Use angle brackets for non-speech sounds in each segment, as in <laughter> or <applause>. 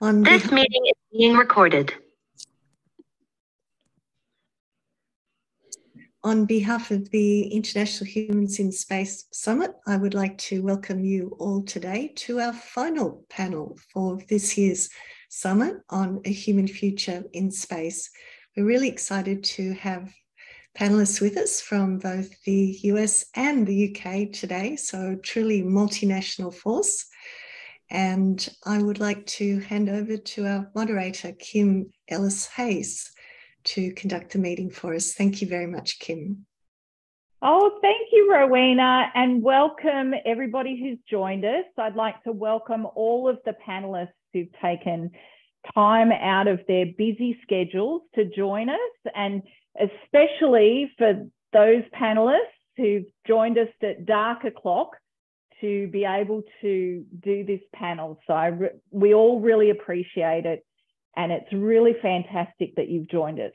On This behalf- meeting is being recorded. On behalf of the International Humans in Space Summit, I would like to welcome you all today to our final panel for this year's summit on a human future in space. We're really excited to have panelists with us from both the US and the UK today, so truly multinational force. And I would like to hand over to our moderator, Kim Ellis Hayes to conduct the meeting for us. Thank you very much, Kim. Oh, thank you, Rowena, and welcome everybody who's joined us. I'd like to welcome all of the panelists who've taken time out of their busy schedules to join us, and especially for those panelists who've joined us at dark o'clock to be able to do this panel. So I we all really appreciate it and it's really fantastic that you've joined us.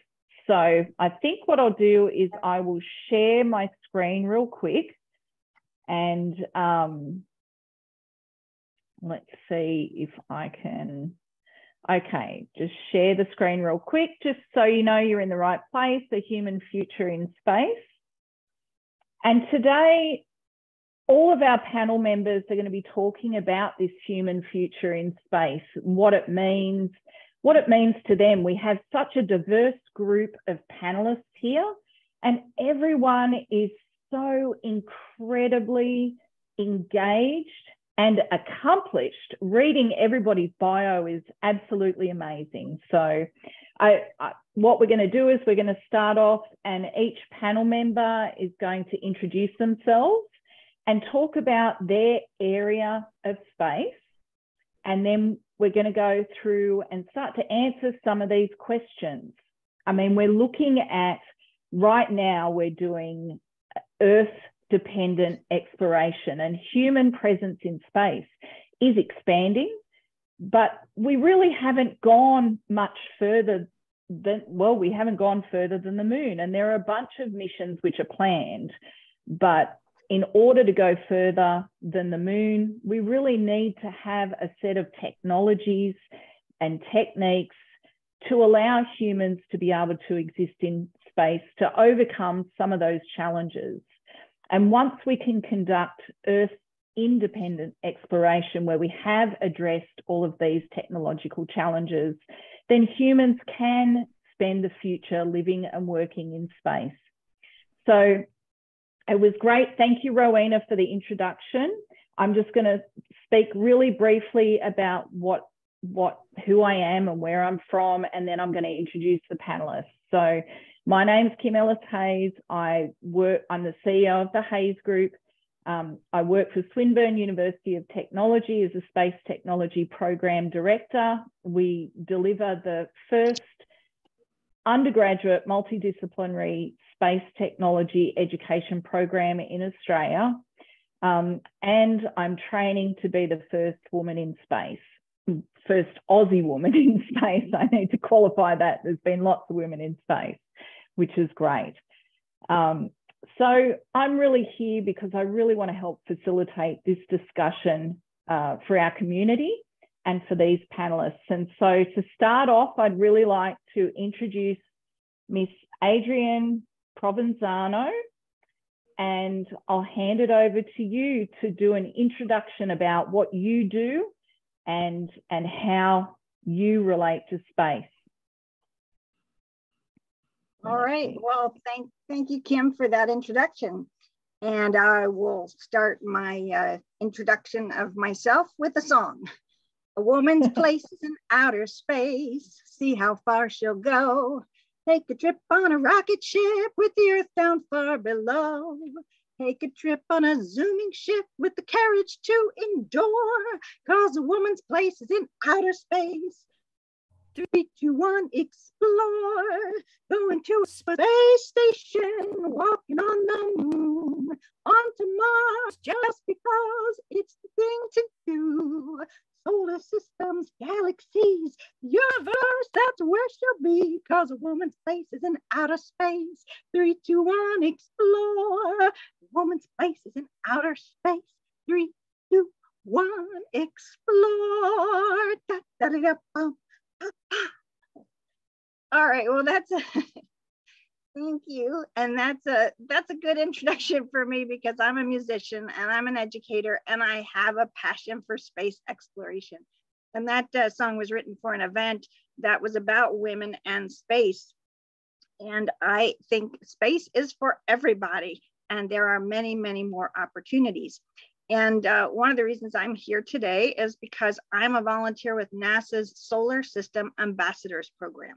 So I think what I'll do is I will share my screen real quick and um, let's see if I can, okay, just share the screen real quick, just so you know you're in the right place, the human future in space. And today, all of our panel members are going to be talking about this human future in space, what it means, what it means to them. We have such a diverse group of panelists here, and everyone is so incredibly engaged and accomplished. Reading everybody's bio is absolutely amazing. So, I, I, what we're going to do is we're going to start off, and each panel member is going to introduce themselves and talk about their area of space. And then we're going to go through and start to answer some of these questions. I mean, we're looking at right now, we're doing Earth dependent exploration, and human presence in space is expanding, but we really haven't gone much further than, well, we haven't gone further than the moon. And there are a bunch of missions which are planned, but in order to go further than the moon, we really need to have a set of technologies and techniques to allow humans to be able to exist in space to overcome some of those challenges. And once we can conduct Earth independent exploration where we have addressed all of these technological challenges, then humans can spend the future living and working in space. So it was great. Thank you, Rowena, for the introduction. I'm just going to speak really briefly about what, what, who I am and where I'm from, and then I'm going to introduce the panelists. So my name's Kim Ellis Hayes. I work, I'm the CEO of the Hayes Group. Um, I work for Swinburne University of Technology as a Space Technology Program Director. We deliver the first undergraduate multidisciplinary space technology education program in Australia. Um, and I'm training to be the first woman in space, first Aussie woman <laughs> in space. I need to qualify that. There's been lots of women in space, which is great. Um, so I'm really here because I really want to help facilitate this discussion uh, for our community and for these panelists. And so to start off, I'd really like to introduce Miss Adrienne Provenzano, and I'll hand it over to you to do an introduction about what you do and, and how you relate to space. All right. Well, thank, thank you, Kim, for that introduction. And I will start my uh, introduction of myself with a song. A woman's <laughs> place is in outer space. See how far she'll go. Take a trip on a rocket ship with the earth down far below. Take a trip on a zooming ship with the carriage to endure. Cause a woman's place is in outer space. Three, two, one, explore. Going to a space station, walking on the moon, onto Mars, just because it's the thing to do. Solar systems, galaxies, universe, that's where she'll be. Cause a woman's place is in outer space. Three, two, one, explore. A woman's place is in outer space. Three, two, one, explore. Da, All right, well, that's <laughs> thank you. And that's a that's a good <laughs> introduction for me because I'm a musician and I'm an educator and I have a passion for space exploration. And that uh, song was written for an event that was about women and space. And I think space is for everybody and there are many, many more opportunities. And uh, one of the reasons I'm here today is because I'm a volunteer with NASA's Solar System Ambassadors Program.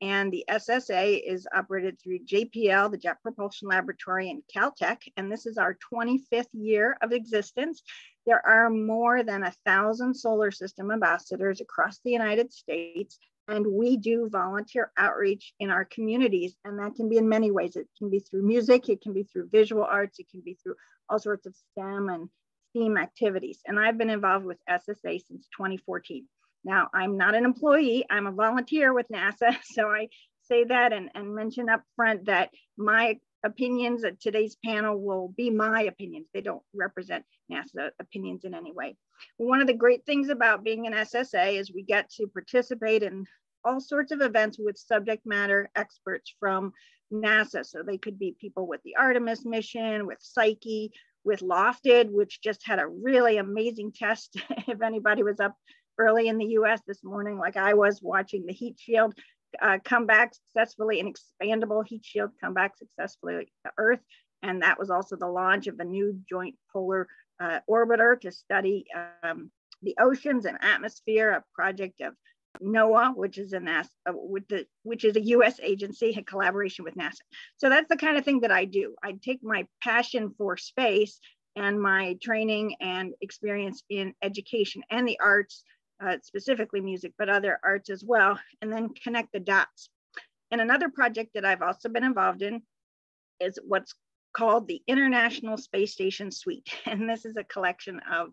And the SSA is operated through JPL, the Jet Propulsion Laboratory, and Caltech. And this is our 25th year of existence. There are more than a thousand solar system ambassadors across the United States. And we do volunteer outreach in our communities. And that can be in many ways. It can be through music, it can be through visual arts, it can be through all sorts of STEM and STEAM activities. And I've been involved with SSA since 2014. Now, I'm not an employee, I'm a volunteer with NASA. <laughs> So I say that and, and mention up front that my opinions at today's panel will be my opinions. They don't represent NASA opinions in any way. One of the great things about being an SSA is we get to participate in all sorts of events with subject matter experts from NASA. So they could be people with the Artemis mission, with Psyche, with LOFTID, which just had a really amazing test. <laughs> if anybody was up early in the US this morning, like I was watching the heat shield uh, come back successfully, an expandable heat shield come back successfully to Earth. And that was also the launch of a new joint polar uh, orbiter to study um, the oceans and atmosphere, a project of NOAA, which is a NASA, uh, with the, which is a U.S. agency in collaboration with NASA. So that's the kind of thing that I do. I take my passion for space and my training and experience in education and the arts, uh, specifically music, but other arts as well, and then connect the dots. And another project that I've also been involved in is what's called the International Space Station Suite. <laughs> And this is a collection of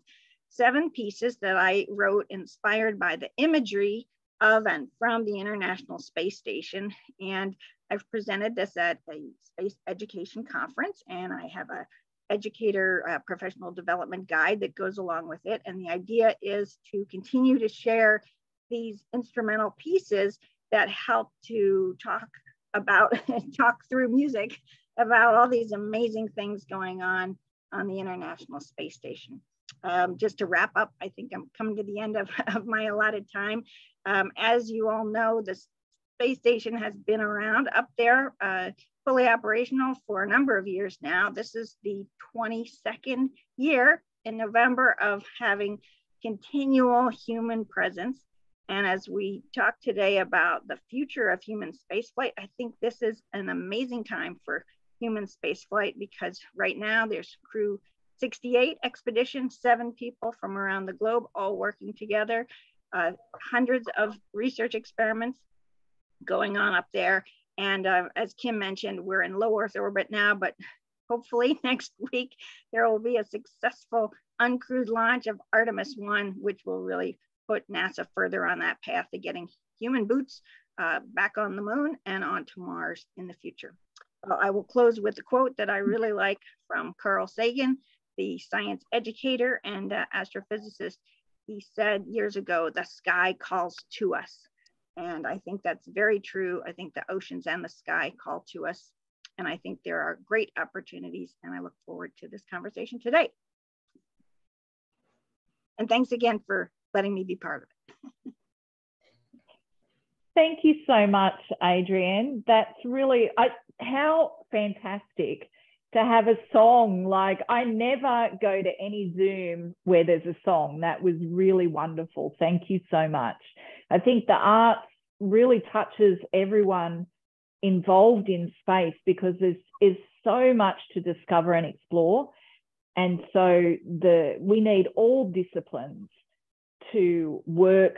seven pieces that I wrote inspired by the imagery of and from the International Space Station. And I've presented this at a space education conference and I have a educator uh, professional development guide that goes along with it. And the idea is to continue to share these instrumental pieces that help to talk about, <laughs> talk through music about all these amazing things going on on the International Space Station. Um, just to wrap up, I think I'm coming to the end of, <laughs> of my allotted time. Um, as you all know, the space station has been around up there, uh, fully operational for a number of years now. This is the 22nd year in November of having continual human presence. And as we talk today about the future of human spaceflight, I think this is an amazing time for human spaceflight because right now there's crew 68 expedition, seven people from around the globe all working together, uh, hundreds of research experiments going on up there. And uh, as Kim mentioned, we're in low Earth orbit now, but hopefully <laughs> next week there will be a successful uncrewed launch of Artemis 1, which will really put NASA further on that path to getting human boots uh, back on the moon and onto Mars in the future. I will close with a quote that I really like from Carl Sagan, the science educator and uh, astrophysicist. He said years ago, the sky calls to us. And I think that's very true. I think the oceans and the sky call to us. And I think there are great opportunities. And I look forward to this conversation today. And thanks again for letting me be part of it. Thank you so much, Adrienne. That's really I, how fantastic to have a song. Like I never go to any Zoom where there's a song. That was really wonderful. Thank you so much. I think the arts really touches everyone involved in space because there's is so much to discover and explore. And so the we need all disciplines to work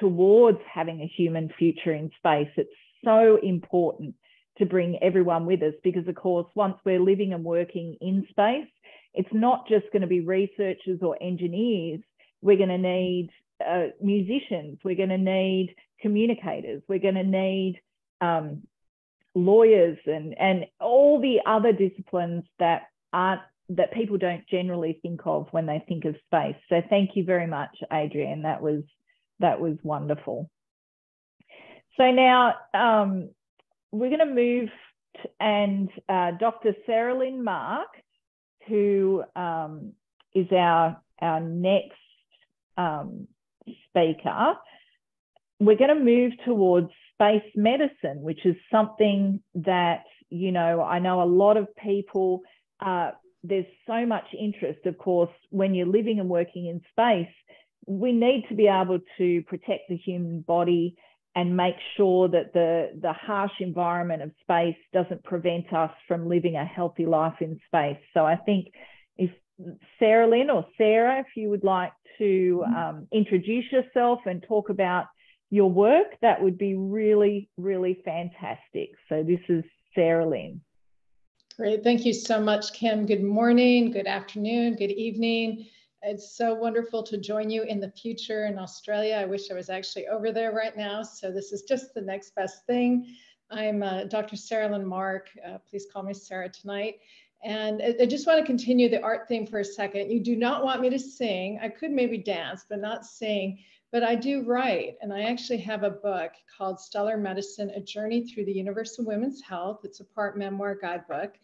towards having a human future in space. It's so important to bring everyone with us because, of course, once we're living and working in space, it's not just going to be researchers or engineers. We're going to need uh, musicians, we're going to need communicators, we're going to need um, lawyers and, and all the other disciplines that aren't that people don't generally think of when they think of space. So thank you very much, Adrienne. That was that was wonderful. So now um, we're going to move and uh, Dr. Saralyn Mark, who um, is our, our next um, speaker, we're going to move towards space medicine, which is something that, you know, I know a lot of people, uh, there's so much interest, of course, when you're living and working in space. We need to be able to protect the human body and make sure that the, the harsh environment of space doesn't prevent us from living a healthy life in space. So I think Saralyn or Sarah, if you would like to mm-hmm. um, introduce yourself and talk about your work, that would be really, really fantastic. So this is Saralyn. Great. Thank you so much, Kim. Good morning, good afternoon, good evening. It's so wonderful to join you in the future in Australia. I wish I was actually over there right now. So this is just the next best thing. I'm uh, Dr. Saralyn Mark. Uh, please call me Sarah tonight. And I, just want to continue the art theme for a second. You do not want me to sing. I could maybe dance, but not sing. But I do write, and I actually have a book called Stellar Medicine A Journey Through the Universe of Women's Health. It's a part memoir guidebook.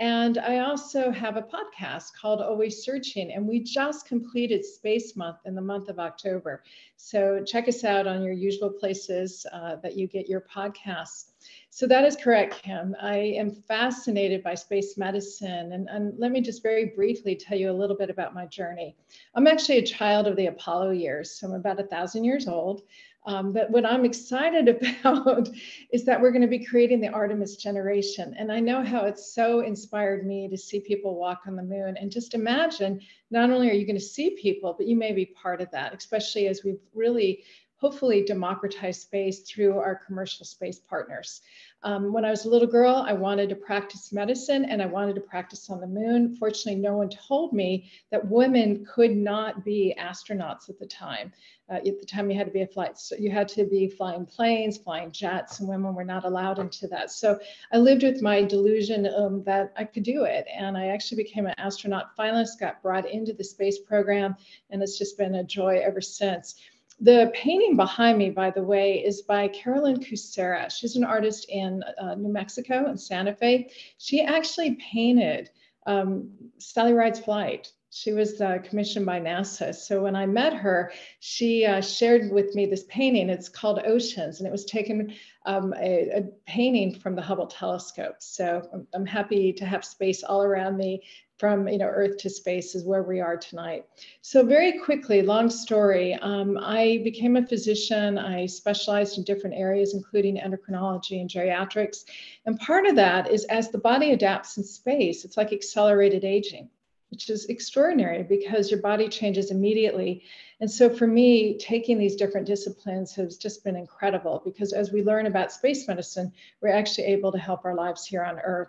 And I also have a podcast called Always Searching, and we just completed Space Month in the month of October. So check us out on your usual places uh, that you get your podcasts. So that is correct, Kim. I am fascinated by space medicine. And, and let me just very briefly tell you a little bit about my journey. I'm actually a child of the Apollo years, so I'm about a thousand years old. Um, but what I'm excited <laughs> about is that we're going to be creating the Artemis generation. And I know how it's so inspired me to see people walk on the moon. And just imagine not only are you going to see people, but you may be part of that, especially as we've really hopefully democratize space through our commercial space partners. Um, when I was a little girl, I wanted to practice medicine and I wanted to practice on the moon. Fortunately, no one told me that women could not be astronauts at the time. Uh, at the time, you had to be a flight, so you had to be flying planes, flying jets, and women were not allowed into that. So I lived with my delusion um, that I could do it, and I actually became an astronaut finalist, got brought into the space program, and it's just been a joy ever since. The painting behind me, by the way, is by Carolyn Kucera. She's an artist in uh, New Mexico in Santa Fe. She actually painted um, Sally Ride's flight. She was uh, commissioned by NASA. So when I met her, she uh, shared with me this painting. It's called Oceans, and it was taken um, a, a, painting from the Hubble telescope. So I'm, I'm happy to have space all around me from you know earth to space is where we are tonight so very quickly long story um, i became a physician i specialized in different areas including endocrinology and geriatrics and part of that is as the body adapts in space it's like accelerated aging which is extraordinary because your body changes immediately and so for me taking these different disciplines has just been incredible because as we learn about space medicine we're actually able to help our lives here on earth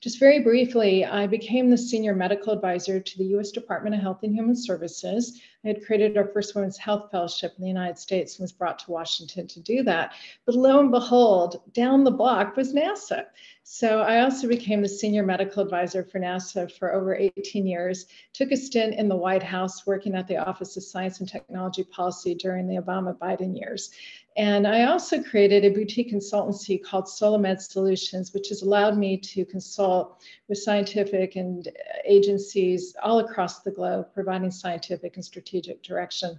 just very briefly, I became the senior medical advisor to the US Department of Health and Human Services. I had created our first women's health fellowship in the United States and was brought to Washington to do that. But lo and behold, down the block was NASA. So I also became the senior medical advisor for NASA for over 18 years, took a stint in the White House working at the Office of Science and Technology Policy during the Obama Biden years. And I also created a boutique consultancy called SolaMed Solutions, which has allowed me to consult with scientific and agencies all across the globe, providing scientific and strategic direction.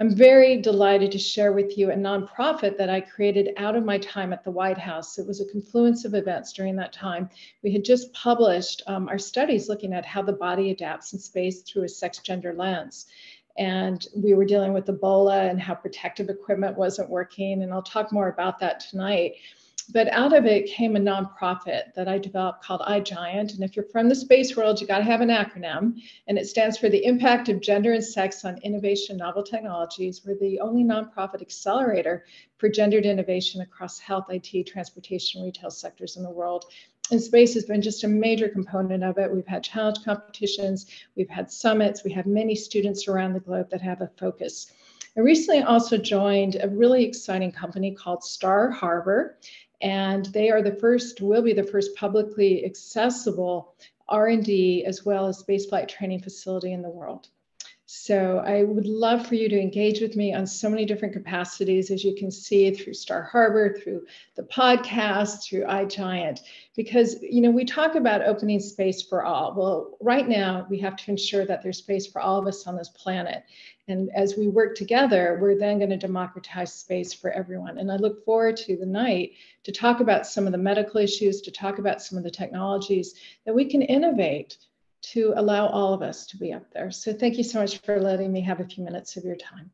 I'm very delighted to share with you a nonprofit that I created out of my time at the White House. It was a confluence of events during that time. We had just published um, our studies looking at how the body adapts in space through a sex gender lens and we were dealing with Ebola and how protective equipment wasn't working. And I'll talk more about that tonight. But out of it came a nonprofit that I developed called iGiant. And if you're from the space world, you got to have an acronym. And it stands for the Impact of Gender and Sex on Innovation Novel Technologies. We're the only nonprofit accelerator for gendered innovation across health, IT, transportation, retail sectors in the world and space has been just a major component of it. We've had challenge competitions, we've had summits, we have many students around the globe that have a focus. I recently also joined a really exciting company called Star Harbor, and they are the first, will be the first publicly accessible R&D as well as spaceflight training facility in the world. So I would love for you to engage with me on so many different capacities, as you can see through Star Harbor, through the podcast, through iGiant, because you know we talk about opening space for all. Well, right now we have to ensure that there's space for all of us on this planet. And as we work together, we're then going to democratize space for everyone. And I look forward to the night to talk about some of the medical issues, to talk about some of the technologies that we can innovate to allow all of us to be up there. So thank you so much for letting me have a few minutes of your time.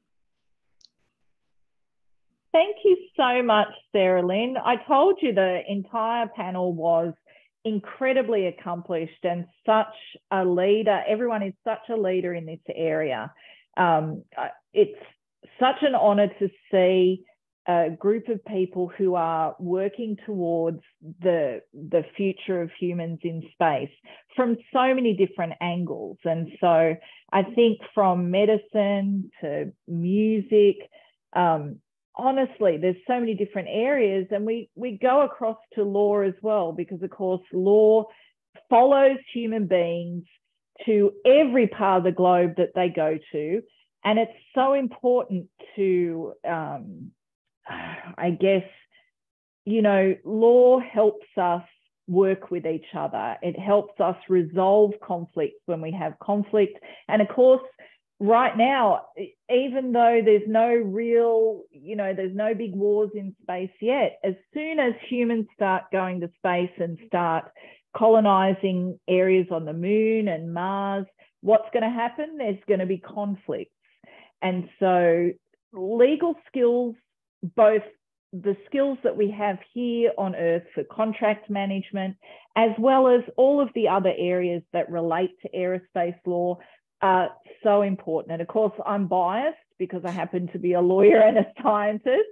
Thank you so much, Saralyn. I told you the entire panel was incredibly accomplished and such a leader. Everyone is such a leader in this area. Um, it's such an honor to see a group of people who are working towards the the future of humans in space from so many different angles. And so i think from medicine to music um, honestly there's so many different areas and we we go across to law as well because of course law follows human beings to every part of the globe that they go to. And it's so important to um, <sighs> I guess, you know, law helps us work with each other. It helps us resolve conflicts when we have conflict. And of course, right now, even though there's no real, you know, there's no big wars in space yet, as soon as humans start going to space and start colonizing areas on the moon and Mars, what's going to happen? There's going to be conflicts. And so legal skills both the skills that we have here on Earth for contract management, as well as all of the other areas that relate to aerospace law, are so important. And of course, I'm biased because I happen to be a lawyer and a scientist.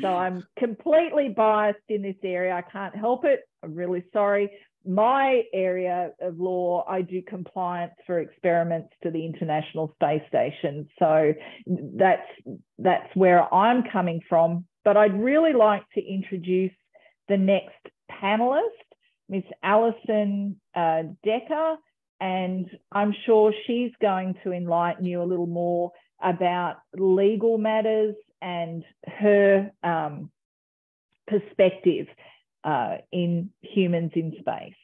So I'm completely biased in this area. I can't help it. I'm really sorry my area of law, I do compliance for experiments to the International Space Station. So that's that's where I'm coming from. But I'd really like to introduce the next panelist, Miss Alyson uh, Decker, and I'm sure she's going to enlighten you a little more about legal matters and her um, perspective uh, in humans in space.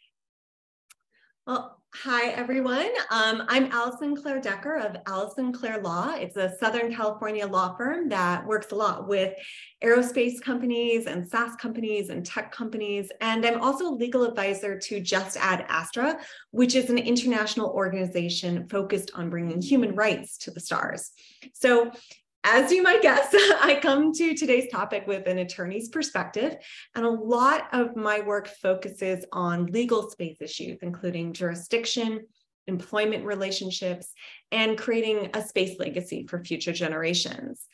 Well, hi everyone. Um, I'm Alyson Claire Decker of Alyson Claire Law. It's a Southern California law firm that works a lot with aerospace companies and SaaS companies and tech companies. And I'm also a legal advisor to Just Add Astra, which is an international organization focused on bringing human rights to the stars. So as you might guess, <laughs> I come to today's topic with an attorney's perspective, and a lot of my work focuses on legal space issues, including jurisdiction, employment relationships, and creating a space legacy for future generations.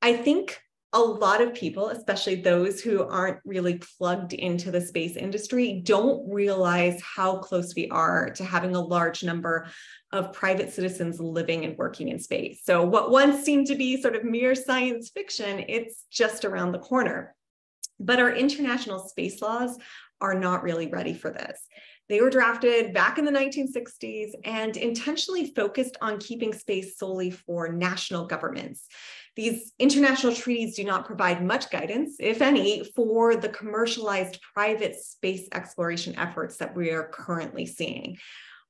I think a lot of people, especially those who aren't really plugged into the space industry, don't realize how close we are to having a large number of private citizens living and working in space. So, what once seemed to be sort of mere science fiction, it's just around the corner. But our international space laws are not really ready for this. They were drafted back in the 1960s and intentionally focused on keeping space solely for national governments. These international treaties do not provide much guidance, if any, for the commercialized private space exploration efforts that we are currently seeing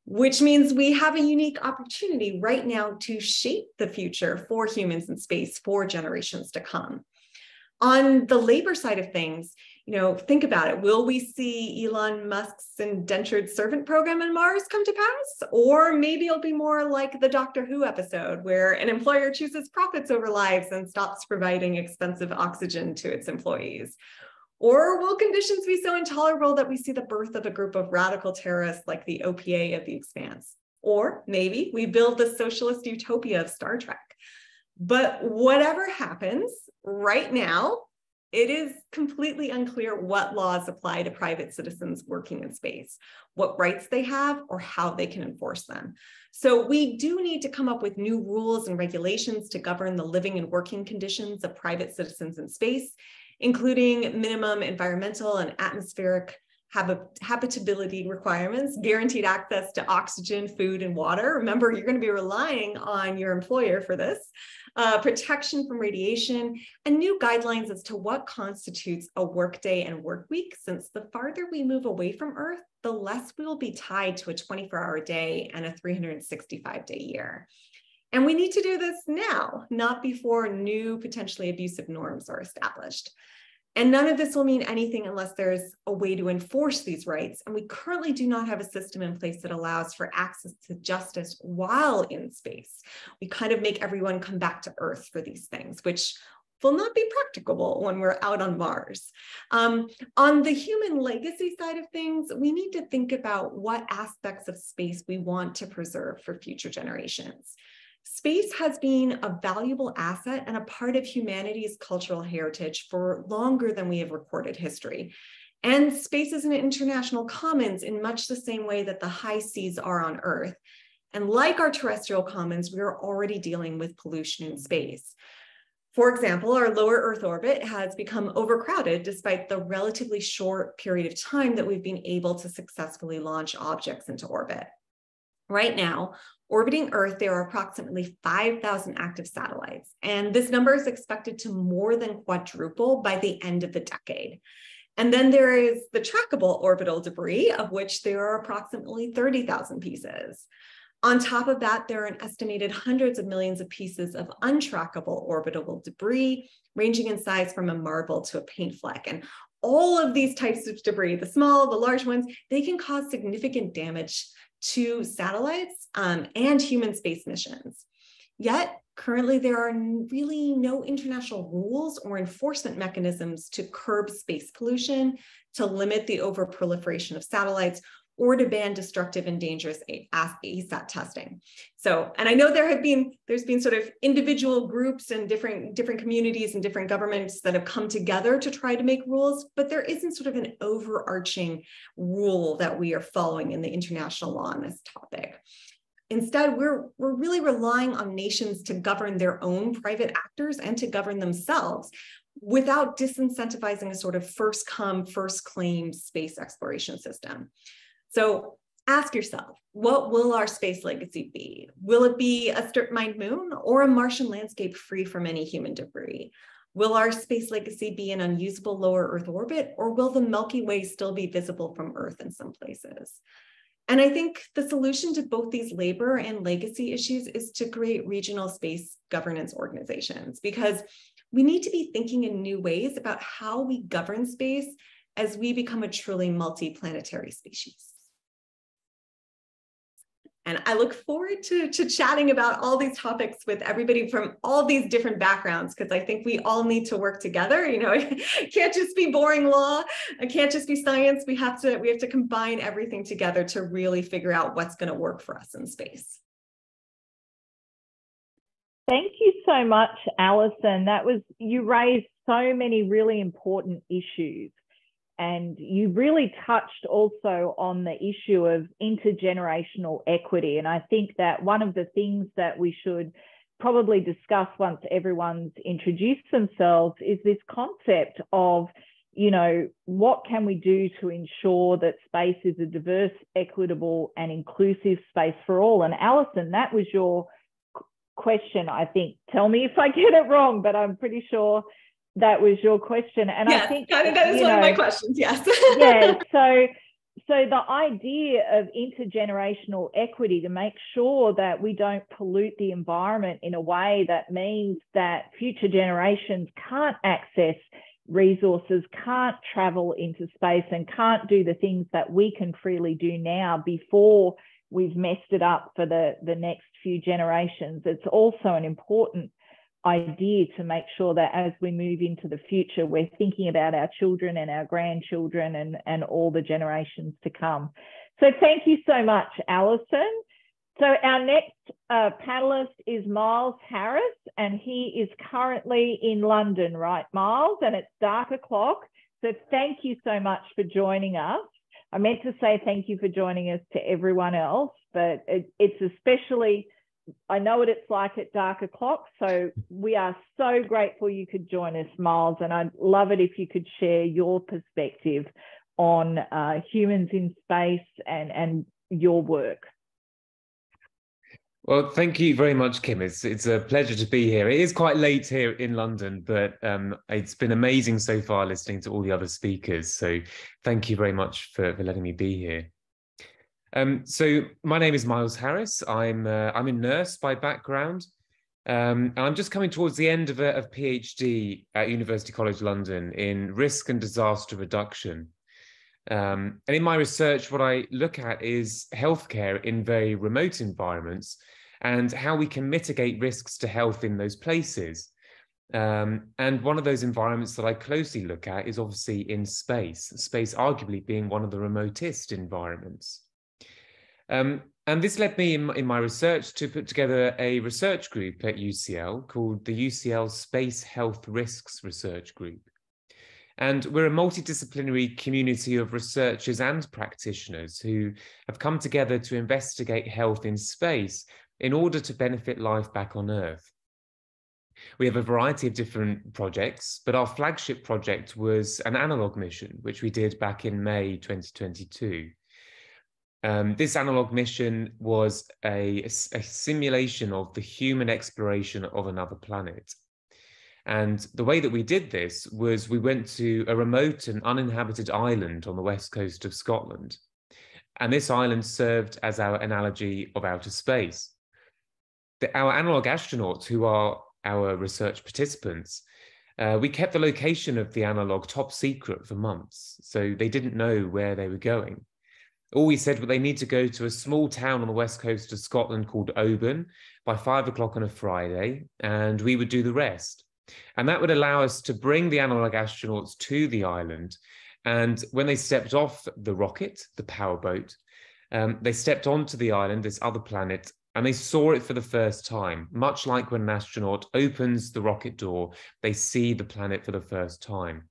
which means we have a unique opportunity right now to shape the future for humans in space for generations to come. On the labor side of things, you know, think about it. Will we see Elon Musk's indentured servant program on Mars come to pass? Or maybe it'll be more like the Doctor Who episode where an employer chooses profits over lives and stops providing expensive oxygen to its employees. Or will conditions be so intolerable that we see the birth of a group of radical terrorists like the OPA of the Expanse? Or maybe we build the socialist utopia of Star Trek. But whatever happens right now, it is completely unclear what laws apply to private citizens working in space, what rights they have, or how they can enforce them. So we do need to come up with new rules and regulations to govern the living and working conditions of private citizens in space including minimum environmental and atmospheric habitability requirements, guaranteed access to oxygen, food, and water. Remember, you're going to be relying on your employer for this. Uh, protection from radiation, and new guidelines as to what constitutes a workday and work week, since the farther we move away from Earth, the less we will be tied to a 24 hour day and a 365 day year. And we need to do this now, not before new potentially abusive norms are established. And none of this will mean anything unless there's a way to enforce these rights. And we currently do not have a system in place that allows for access to justice while in space. We kind of make everyone come back to Earth for these things, which will not be practicable when we're out on Mars. Um, on the human legacy side of things, we need to think about what aspects of space we want to preserve for future generations. Space has been a valuable asset and a part of humanity's cultural heritage for longer than we have recorded history. And space is an international commons in much the same way that the high seas are on Earth. And like our terrestrial commons, we are already dealing with pollution in space. For example, our lower Earth orbit has become overcrowded despite the relatively short period of time that we've been able to successfully launch objects into orbit. Right now, Orbiting Earth, there are approximately 5,000 active satellites, and this number is expected to more than quadruple by the end of the decade. And then there is the trackable orbital debris, of which there are approximately 30,000 pieces. On top of that, there are an estimated hundreds of millions of pieces of untrackable orbital debris, ranging in size from a marble to a paint fleck. And all of these types of debris, the small, the large ones, they can cause significant damage to satellites um, and human space missions. Yet, currently, there are really no international rules or enforcement mechanisms to curb space pollution, to limit the overproliferation of satellites, or to ban destructive and dangerous ASAT testing. So, and I know there have been, there's been sort of individual groups and different, different communities and different governments that have come together to try to make rules, but there isn't sort of an overarching rule that we are following in the international law on this topic. Instead, we're, we're really relying on nations to govern their own private actors and to govern themselves without disincentivizing a sort of first come, first claim space exploration system. So ask yourself, what will our space legacy be? Will it be a strip mined moon or a Martian landscape free from any human debris? Will our space legacy be an unusable lower Earth orbit, or will the Milky Way still be visible from Earth in some places? And I think the solution to both these labor and legacy issues is to create regional space governance organizations because we need to be thinking in new ways about how we govern space as we become a truly multi-planetary species. And I look forward to, to chatting about all these topics with everybody from all these different backgrounds, because I think we all need to work together. You know, <laughs> it can't just be boring law, it can't just be science. We have to, we have to combine everything together to really figure out what's going to work for us in space. Thank you so much, Alyson. That was, you raised so many really important issues. And you really touched also on the issue of intergenerational equity. And I think that one of the things that we should probably discuss once everyone's introduced themselves is this concept of you know, what can we do to ensure that space is a diverse, equitable, and inclusive space for all? And Alyson, that was your question, I think. Tell me if I get it wrong, but I'm pretty sure that was your question. And yes, I think that is one know, of my questions. Yes. <laughs> yeah. <laughs> So so the idea of intergenerational equity to make sure that we don't pollute the environment in a way that means that future generations can't access resources, can't travel into space, and can't do the things that we can freely do now before we've messed it up for the, the next few generations. It's also an important idea to make sure that as we move into the future, we're thinking about our children and our grandchildren and, and all the generations to come. So thank you so much, Alyson. So our next uh, panelist is Myles Harris, and he is currently in London, right, Myles? And it's dark o'clock. So thank you so much for joining us. I meant to say thank you for joining us to everyone else, but it, it's especially I know what it's like at dark o'clock. So we are so grateful you could join us, Myles. And I'd love it if you could share your perspective on uh, humans in space and, and your work. Well, thank you very much, Kim. It's it's a pleasure to be here. It is quite late here in London, but um, it's been amazing so far listening to all the other speakers. So thank you very much for, for letting me be here. Um, so my name is Myles Harris. I'm uh, I'm a nurse by background, um, and I'm just coming towards the end of a of PhD at University College London in risk and disaster reduction. Um, and in my research, what I look at is healthcare in very remote environments and how we can mitigate risks to health in those places. Um, and one of those environments that I closely look at is obviously in space, space arguably being one of the remotest environments. Um, and this led me in in my research to put together a research group at UCL called the UCL Space Health Risks Research Group. And we're a multidisciplinary community of researchers and practitioners who have come together to investigate health in space in order to benefit life back on Earth. We have a variety of different projects, but our flagship project was an analog mission, which we did back in May 2022. Um, this analog mission was a, a, simulation of the human exploration of another planet. And the way that we did this was we went to a remote and uninhabited island on the west coast of Scotland. And this island served as our analogy of outer space. The, our analog astronauts, who are our research participants, uh, we kept the location of the analog top secret for months. So they didn't know where they were going. All we said was they need to go to a small town on the west coast of Scotland called Oban by five o'clock on a Friday, and we would do the rest. And that would allow us to bring the analog astronauts to the island. And when they stepped off the rocket, the powerboat, um, they stepped onto the island, this other planet, and they saw it for the first time. Much like when an astronaut opens the rocket door, they see the planet for the first time.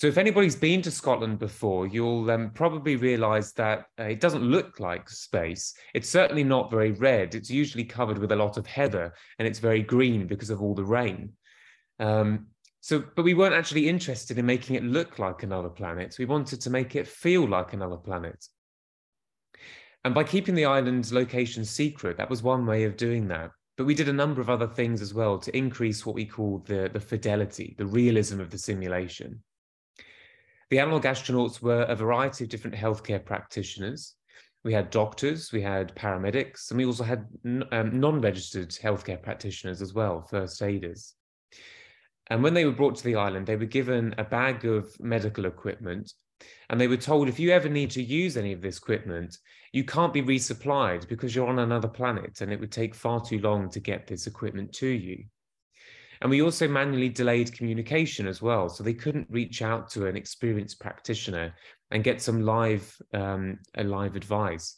So, if anybody's been to Scotland before, you'll um, probably realize that uh, it doesn't look like space. It's certainly not very red. It's usually covered with a lot of heather and it's very green because of all the rain. Um, so, but we weren't actually interested in making it look like another planet. We wanted to make it feel like another planet. And by keeping the island's location secret, that was one way of doing that. But we did a number of other things as well to increase what we call the, the fidelity, the realism of the simulation. The analog astronauts were a variety of different healthcare practitioners. We had doctors, we had paramedics, and we also had um, non registered healthcare practitioners as well, first aiders. And when they were brought to the island, they were given a bag of medical equipment. And they were told if you ever need to use any of this equipment, you can't be resupplied because you're on another planet and it would take far too long to get this equipment to you. And we also manually delayed communication as well. So they couldn't reach out to an experienced practitioner and get some live, um, live advice.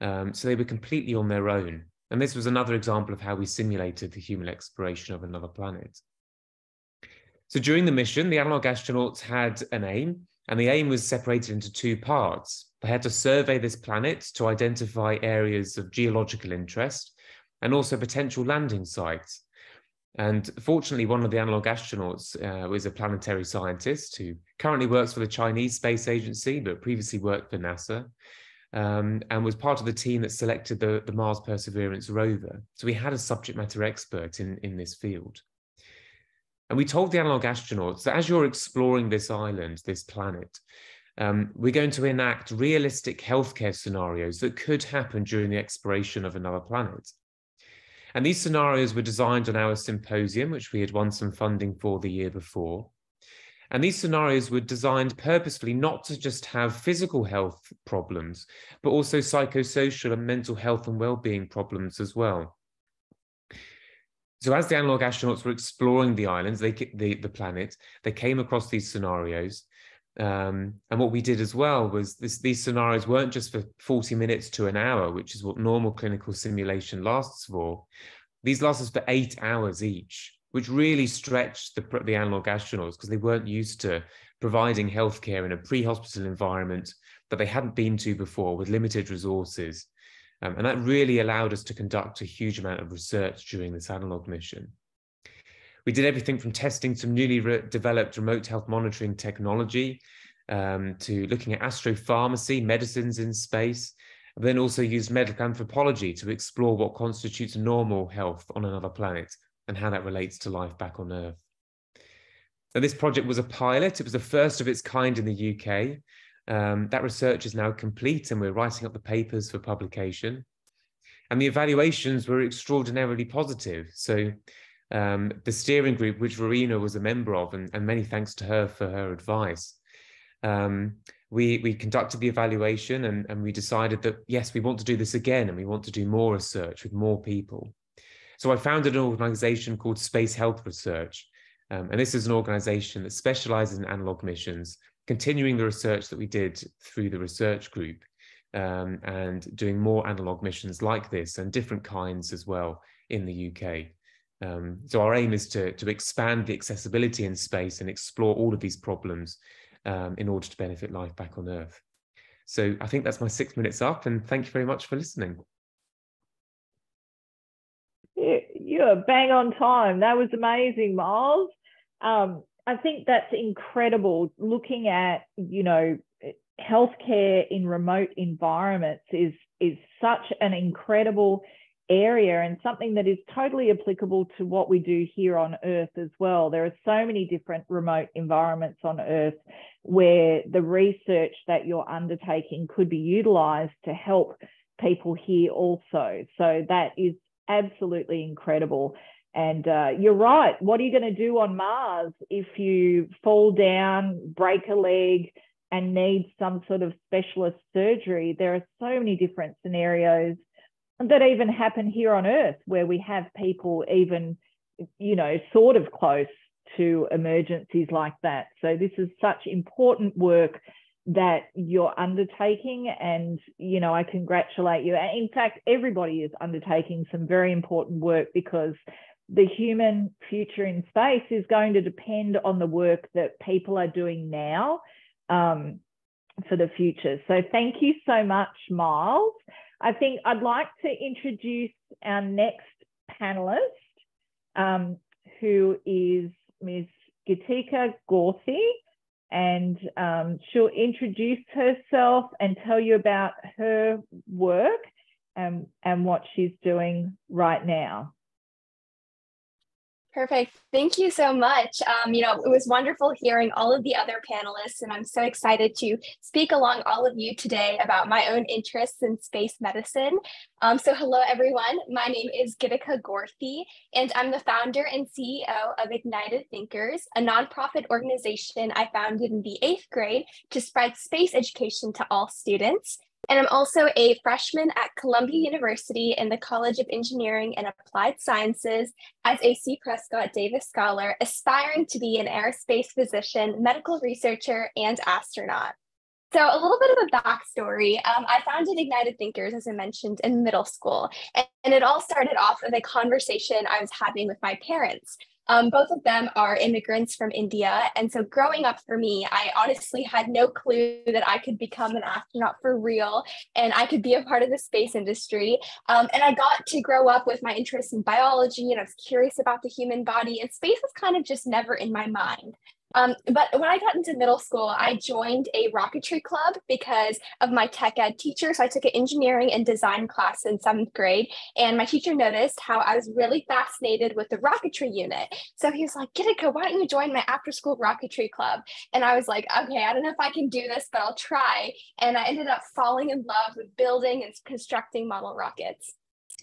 Um, so they were completely on their own. And this was another example of how we simulated the human exploration of another planet. So during the mission, the analog astronauts had an aim, and the aim was separated into two parts. They had to survey this planet to identify areas of geological interest and also potential landing sites. And fortunately, one of the analog astronauts uh, was a planetary scientist who currently works for the Chinese Space Agency, but previously worked for NASA, um, and was part of the team that selected the, the Mars Perseverance rover. So we had a subject matter expert in, in this field. And we told the analog astronauts that as you're exploring this island, this planet, um, we're going to enact realistic healthcare scenarios that could happen during the exploration of another planet. And these scenarios were designed on our symposium, which we had won some funding for the year before. And these scenarios were designed purposefully not to just have physical health problems, but also psychosocial and mental health and well-being problems as well. So as the analog astronauts were exploring the islands, they, the, the planet, they came across these scenarios um, and what we did as well was this, these scenarios weren't just for 40 minutes to an hour, which is what normal clinical simulation lasts for. These lasted for eight hours each, which really stretched the, the analog astronauts because they weren't used to providing healthcare in a pre-hospital environment that they hadn't been to before with limited resources. Um, and that really allowed us to conduct a huge amount of research during this analog mission. We did everything from testing some newly re developed remote health monitoring technology um, to looking at astropharmacy, medicines in space, and then also used medical anthropology to explore what constitutes normal health on another planet and how that relates to life back on Earth. Now, this project was a pilot. It was the first of its kind in the UK. Um, that research is now complete and we're writing up the papers for publication. And the evaluations were extraordinarily positive. So um, the steering group, which Verena was a member of, and, and many thanks to her for her advice, um, we, we conducted the evaluation and, and we decided that, yes, we want to do this again and we want to do more research with more people. So I founded an organization called Space Health Research. Um, and this is an organization that specializes in analog missions, continuing the research that we did through the research group um, and doing more analog missions like this and different kinds as well in the UK. Um, so our aim is to, to expand the accessibility in space and explore all of these problems um, in order to benefit life back on Earth. So I think that's my six minutes up and thank you very much for listening you're bang on time. That was amazing, Myles. Um, I think that's incredible. Looking at, you know, healthcare in remote environments is is such an incredible area and something that is totally applicable to what we do here on Earth as well. There are so many different remote environments on Earth where the research that you're undertaking could be utilized to help people here also. So that is absolutely incredible. And uh, you're right. What are you going to do on Mars if you fall down, break a leg, and need some sort of specialist surgery? There are so many different scenarios that even happen here on Earth where we have people even, you know, sort of close to emergencies like that. So this is such important work that you're undertaking and you know i congratulate you. In fact everybody is undertaking some very important work because the human future in space is going to depend on the work that people are doing now um, for the future. So thank you so much Myles i think i'd like to introduce our next panelist um, who is ms Gitika Gorthi and um, she'll introduce herself and tell you about her work and, and what she's doing right now. Perfect. Thank you so much. Um, you know, it was wonderful hearing all of the other panelists, and I'm so excited to speak along all of you today about my own interests in space medicine. Um, so hello, everyone. My name is Gitika Gorthi, and I'm the founder and CEO of Ignited Thinkers, a nonprofit organization I founded in the eighth grade to spread space education to all students. And I'm also a freshman at Columbia University in the College of Engineering and Applied Sciences as a C. Prescott Davis Scholar, aspiring to be an aerospace physician, medical researcher, and astronaut. So, a little bit of a backstory. Um, I founded Ignited Thinkers, as I mentioned, in middle school. And, and it all started off with a conversation I was having with my parents. Um, both of them are immigrants from India. And so growing up for me, I honestly had no clue that I could become an astronaut for real and I could be a part of the space industry. Um, and I got to grow up with my interest in biology and I was curious about the human body, and space was kind of just never in my mind. Um, but when I got into middle school, I joined a rocketry club because of my tech ed teacher. So I took an engineering and design class in seventh grade, and my teacher noticed how I was really fascinated with the rocketry unit. So he was like, Gitika, why don't you join my after school rocketry club? And I was like, okay, I don't know if I can do this, but I'll try. And I ended up falling in love with building and constructing model rockets.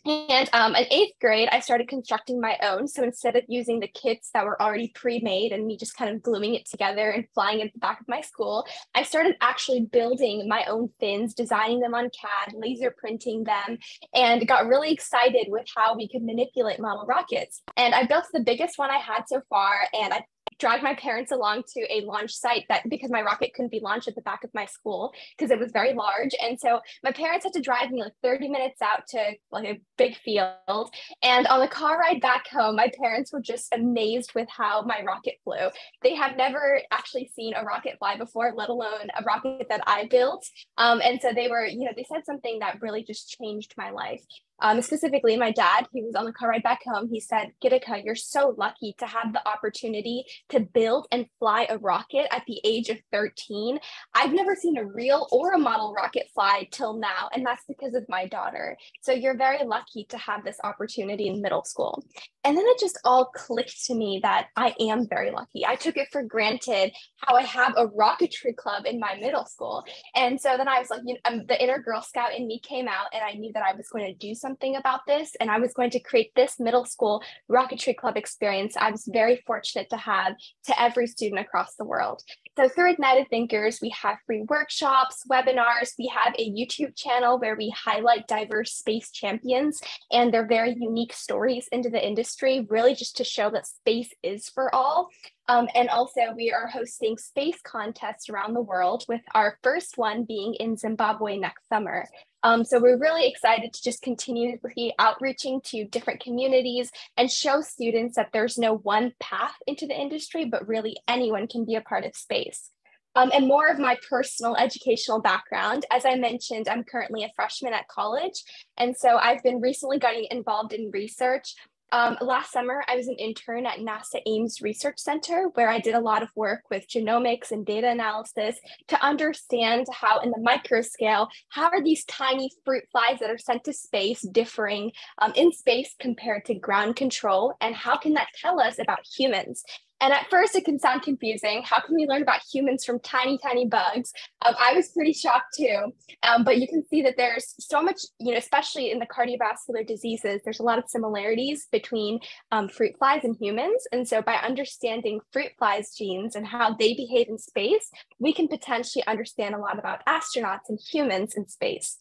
And um, in eighth grade, I started constructing my own. So instead of using the kits that were already pre-made and me just kind of gluing it together and flying at the back of my school, I started actually building my own fins, designing them on CAD, laser printing them, and got really excited with how we could manipulate model rockets. And I built the biggest one I had so far, and I drag my parents along to a launch site that because my rocket couldn't be launched at the back of my school because it was very large. And so my parents had to drive me like 30 minutes out to like a big field. And on the car ride back home, my parents were just amazed with how my rocket flew. They have never actually seen a rocket fly before, let alone a rocket that I built. Um, and so they were, you know, they said something that really just changed my life. Um, specifically, my dad, he was on the car ride back home. He said, Gitika, you're so lucky to have the opportunity to build and fly a rocket at the age of 13. I've never seen a real or a model rocket fly till now, and that's because of my daughter. So you're very lucky to have this opportunity in middle school. And then it just all clicked to me that I am very lucky. I took it for granted how I have a rocketry club in my middle school. And so then I was like, you know, um, the inner Girl Scout in me came out, and I knew that I was going to do something about this. And I was going to create this middle school rocketry club experience I was very fortunate to have to every student across the world. So through Ignited Thinkers, we have free workshops, webinars. We have a YouTube channel where we highlight diverse space champions and their very unique stories into the industry, really just to show that space is for all. Um, and also, we are hosting space contests around the world, with our first one being in Zimbabwe next summer. Um, so we're really excited to just continuously outreaching to different communities and show students that there's no one path into the industry, but really anyone can be a part of space. Um, and more of my personal educational background. As I mentioned, I'm currently a freshman at college. And so I've been recently getting involved in research um, last summer, I was an intern at NASA Ames Research Center, where I did a lot of work with genomics and data analysis to understand how, in the micro scale, how are these tiny fruit flies that are sent to space differing um, in space compared to ground control, and how can that tell us about humans? And at first, it can sound confusing. How can we learn about humans from tiny, tiny bugs? Um, I was pretty shocked too. Um, but you can see that there's so much, you know, especially in the cardiovascular diseases, there's a lot of similarities between um, fruit flies and humans. And so by understanding fruit flies genes and how they behave in space, we can potentially understand a lot about astronauts and humans in space.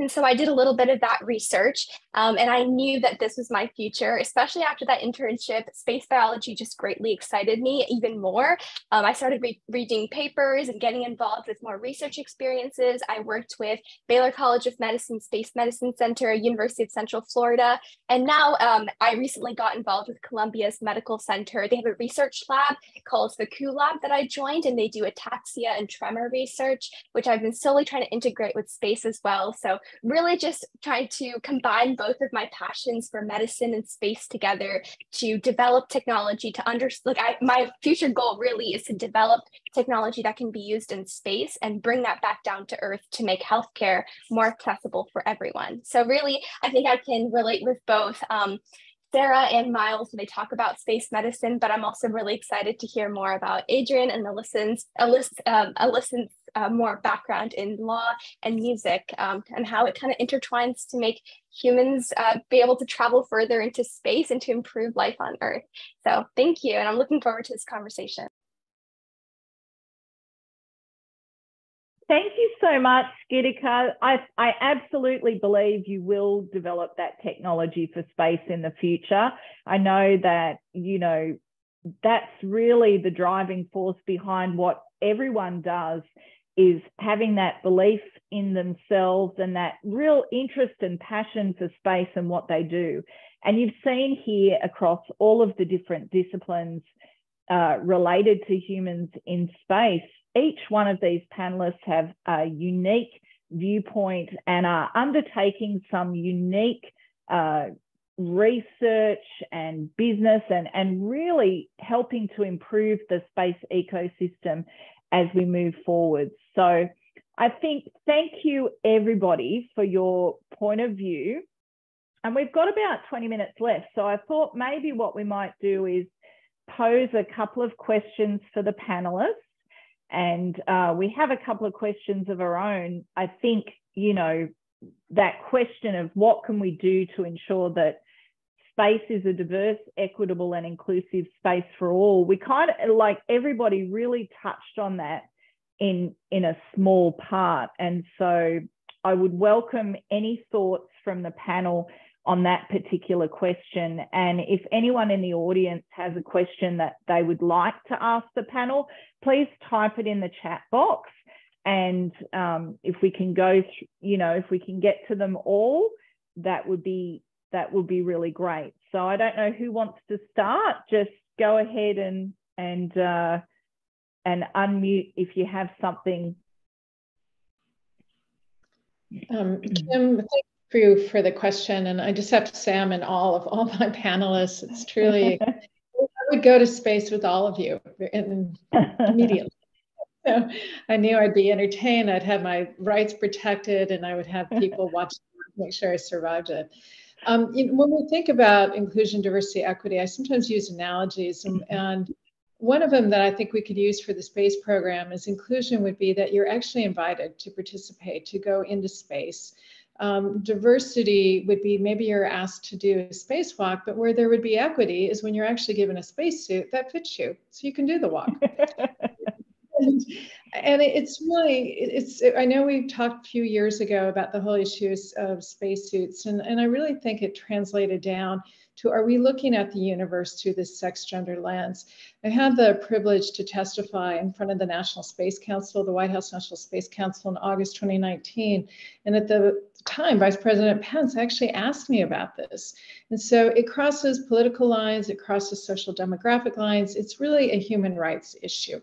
And so I did a little bit of that research um, and I knew that this was my future, especially after that internship. Space biology just greatly excited me even more. Um, I started re reading papers and getting involved with more research experiences. I worked with Baylor College of Medicine Space Medicine Center, University of Central Florida. And now um, I recently got involved with Columbia's Medical Center. They have a research lab called the Kuo Lab that I joined, and they do ataxia and tremor research, which I've been slowly trying to integrate with space as well. So really just trying to combine both of my passions for medicine and space together to develop technology to understand. Like I, my future goal really is to develop technology that can be used in space and bring that back down to earth to make healthcare more accessible for everyone. So really, I think I can relate with both. Um, Sarah and Myles, they talk about space medicine, but I'm also really excited to hear more about Adrienne and Alyssa's, Alyss, um, Alyssa's uh, more background in law and music um, and how it kind of intertwines to make humans uh, be able to travel further into space and to improve life on Earth. So thank you, and I'm looking forward to this conversation. Thank you so much, Gitika. I, I absolutely believe you will develop that technology for space in the future. I know that, you know, that's really the driving force behind what everyone does is having that belief in themselves and that real interest and passion for space and what they do. And you've seen here across all of the different disciplines uh, related to humans in space, each one of these panelists have a unique viewpoint and are undertaking some unique uh, research and business and, and really helping to improve the space ecosystem as we move forward. So I think thank you everybody for your point of view. And we've got about 20 minutes left. So I thought maybe what we might do is pose a couple of questions for the panelists. And uh, we have a couple of questions of our own. I think, you know, that question of what can we do to ensure that space is a diverse, equitable, and inclusive space for all. We kind of like everybody really touched on that in in a small part, and so I would welcome any thoughts from the panel on that particular question. And if anyone in the audience has a question that they would like to ask the panel, please type it in the chat box. And um, if we can go, through, you know, if we can get to them all, that would be that would be really great. So I don't know who wants to start. Just go ahead and and uh, and unmute if you have something. Um, Kim, thank, for you for the question. And I just have to say, I'm in all of all my panelists. It's truly, <laughs> I would go to space with all of you immediately. <laughs> So I knew I'd be entertained. I'd have my rights protected, and I would have people <laughs> watch make sure I survived it. Um, you know, when we think about inclusion, diversity, equity, I sometimes use analogies, and, mm-hmm. and one of them that I think we could use for the space program is inclusion would be that you're actually invited to participate, to go into space. Um, diversity would be maybe you're asked to do a spacewalk, but where there would be equity is when you're actually given a spacesuit that fits you, so you can do the walk. <laughs> and, and it's really it's i know we talked a few years ago about the whole issues of spacesuits and, and i really think it translated down to are we looking at the universe through this sex gender lens? I had the privilege to testify in front of the national space council the white house national space council in august 2019 and at the time vice president pence actually asked me about this. And so it crosses political lines it crosses social demographic lines it's really a human rights issue.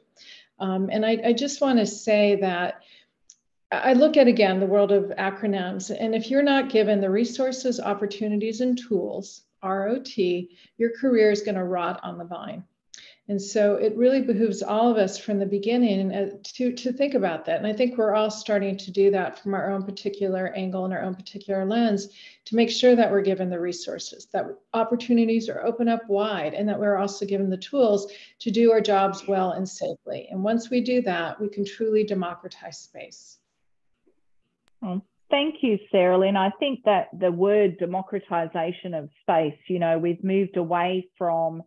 Um, and I, I just want to say that I look at again the world of acronyms, and if you're not given the resources, opportunities, and tools, ROT, your career is going to rot on the vine. And so it really behooves all of us from the beginning uh, to, to think about that. And I think we're all starting to do that from our own particular angle and our own particular lens to make sure that we're given the resources, that opportunities are open up wide, and that we're also given the tools to do our jobs well and safely. And once we do that, we can truly democratize space. Well, thank you, Sarah Lynn. I think that the word democratization of space, you know, we've moved away from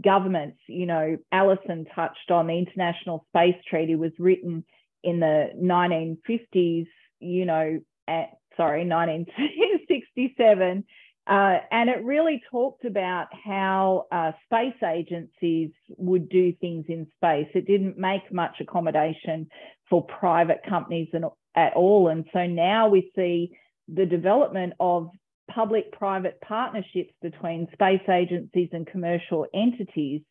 governments, you know, Alyson touched on the International Space Treaty was written in the 1950s, you know, at, sorry, 1967. Uh, and it really talked about how uh, space agencies would do things in space. It didn't make much accommodation for private companies and, at all. And so now we see the development of public private partnerships between space agencies and commercial entities.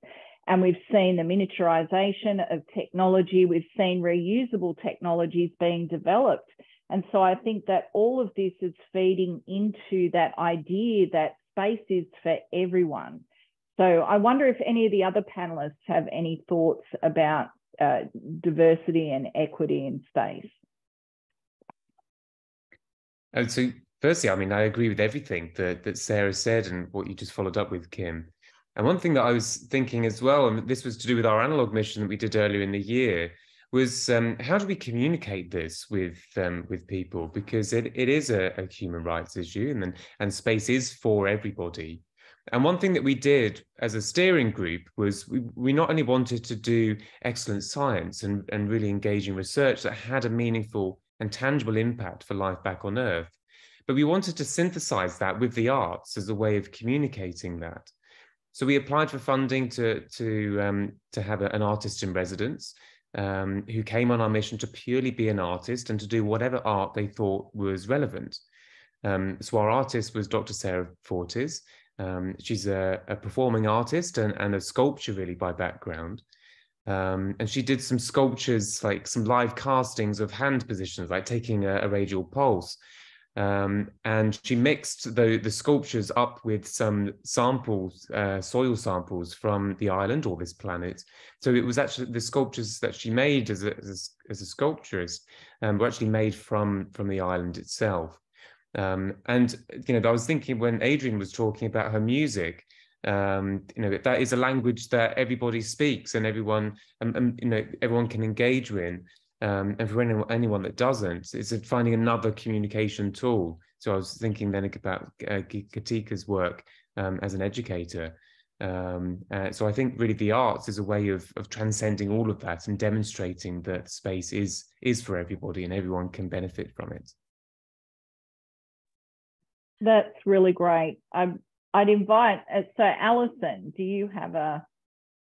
And we've seen the miniaturization of technology, we've seen reusable technologies being developed. And so I think that all of this is feeding into that idea that space is for everyone. So I wonder if any of the other panelists have any thoughts about uh, diversity and equity in space. And so firstly, I mean, I agree with everything that, that Sarah said and what you just followed up with, Kim. And one thing that I was thinking as well, and this was to do with our analog mission that we did earlier in the year, was um, how do we communicate this with um, with people? Because it, it is a, a human rights issue, and and space is for everybody. And one thing that we did as a steering group was we, we not only wanted to do excellent science and, and really engaging research that had a meaningful and tangible impact for life back on Earth, but we wanted to synthesize that with the arts as a way of communicating that. So we applied for funding to, to, um, to have a, an artist in residence um, who came on our mission to purely be an artist and to do whatever art they thought was relevant. Um, so our artist was Dr. Sarah Fortes. Um, she's a, a, performing artist and, and, a sculpture really by background. Um, and she did some sculptures, like some live castings of hand positions, like taking a, a radial pulse. Um, and she mixed the, the sculptures up with some samples, uh, soil samples from the island or this planet. So it was actually the sculptures that she made as a, as a, as a sculpturist um, were actually made from, from the island itself. Um, and, you know, I was thinking when Adrienne was talking about her music, um, you know, that is a language that everybody speaks and everyone, um, um, you know, everyone can engage with um, and for anyone, anyone that doesn't, it's finding another communication tool. So I was thinking then about uh, Gitika's work um, as an educator. Um, uh, so I think really the arts is a way of, of transcending all of that and demonstrating that space is is for everybody and everyone can benefit from it. That's really great. i would invite. Uh, so Alyson, do you have a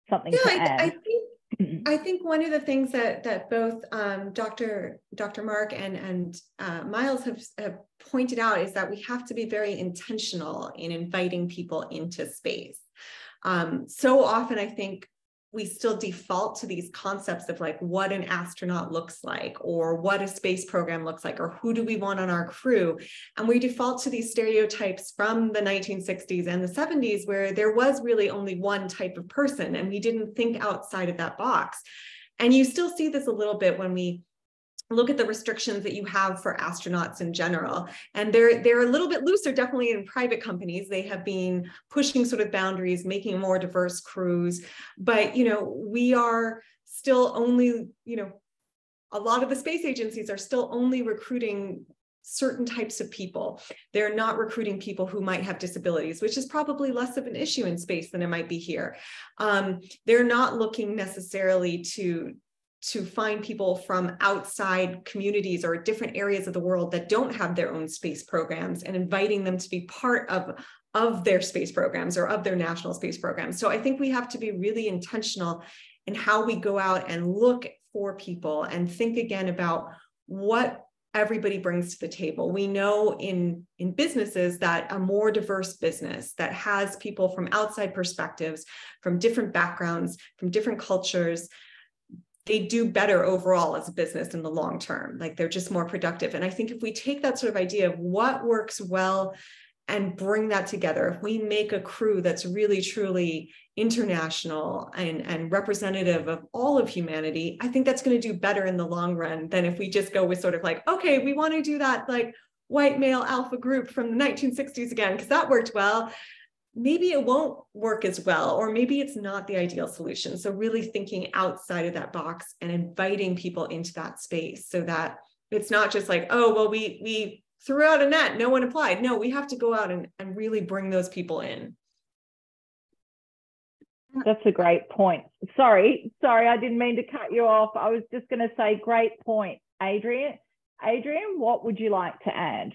something yeah, to I, add? I think Mm-hmm. I think one of the things that that both um, Dr. Dr. Mark and and uh, Myles have, have pointed out is that we have to be very intentional in inviting people into space. Um, so often, I think we still default to these concepts of like what an astronaut looks like or what a space program looks like or who do we want on our crew? And we default to these stereotypes from the 1960s and the 70s where there was really only one type of person and we didn't think outside of that box. And you still see this a little bit when we look at the restrictions that you have for astronauts in general and they're they're a little bit looser definitely in private companies they have been pushing sort of boundaries making more diverse crews but you know we are still only you know a lot of the space agencies are still only recruiting certain types of people. They're not recruiting people who might have disabilities, which is probably less of an issue in space than it might be here. Um, they're not looking necessarily to to find people from outside communities or different areas of the world that don't have their own space programs and inviting them to be part of of their space programs or of their national space programs. So I think we have to be really intentional in how we go out and look for people and think again about what everybody brings to the table. We know in, in businesses that a more diverse business that has people from outside perspectives, from different backgrounds, from different cultures, they do better overall as a business in the long term. Like they're just more productive. And I think if we take that sort of idea of what works well and bring that together, if we make a crew that's really truly international and, and representative of all of humanity, I think that's going to do better in the long run than if we just go with sort of like, okay, we want to do that like white male alpha group from the 1960s again, because that worked well maybe it won't work as well, or maybe it's not the ideal solution. So, really thinking outside of that box and inviting people into that space so that it's not just like, oh, well, we, we threw out a net, no one applied. No, we have to go out and, and really bring those people in. That's a great point. Sorry, sorry, I didn't mean to cut you off. I was just going to say, great point, Adrienne. Adrienne, what would you like to add?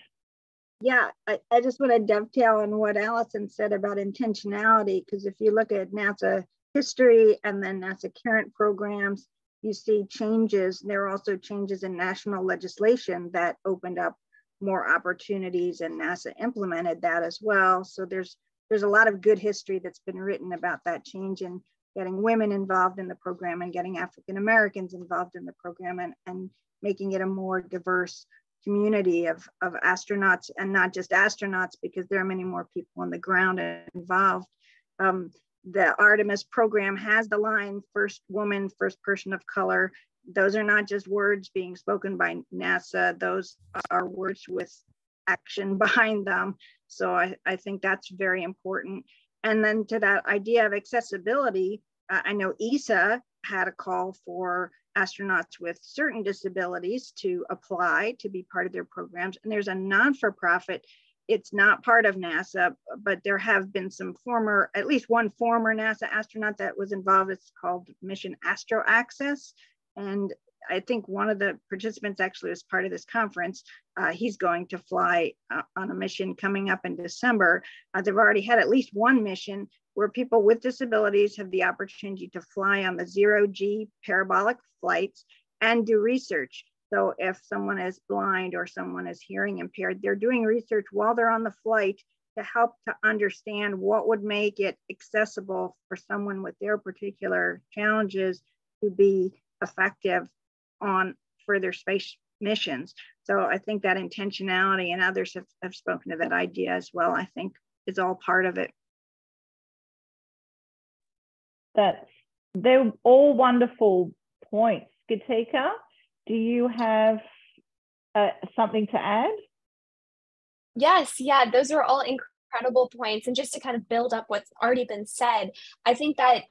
Yeah, I, I just want to dovetail on what Alyson said about intentionality, because if you look at NASA history and then NASA current programs, you see changes. There are also changes in national legislation that opened up more opportunities and NASA implemented that as well. So there's there's a lot of good history that's been written about that change in getting women involved in the program and getting African Americans involved in the program and, and making it a more diverse community of, of astronauts and not just astronauts because there are many more people on the ground involved. Um, the Artemis program has the line first woman, first person of color. Those are not just words being spoken by NASA, those are words with action <laughs> behind them. So I, I think that's very important. And then to that idea of accessibility, uh, I know ESA had a call for astronauts with certain disabilities to apply to be part of their programs. And there's a non for profit, it's not part of NASA, but there have been some former, at least one former NASA astronaut that was involved. It's called Mission Astro Access. And I think one of the participants actually was part of this conference. Uh, he's going to fly uh, on a mission coming up in December. Uh, they've already had at least one mission where people with disabilities have the opportunity to fly on the zero G parabolic flights and do research. So if someone is blind or someone is hearing impaired, they're doing research while they're on the flight to help to understand what would make it accessible for someone with their particular challenges to be effective on further space missions. So I think that intentionality and others have, have spoken to that idea as well, I think is all part of it. That's they're all wonderful points. Gitika, do you have uh, something to add? Yes, yeah, those are all incredible points. And just to kind of build up what's already been said, I think that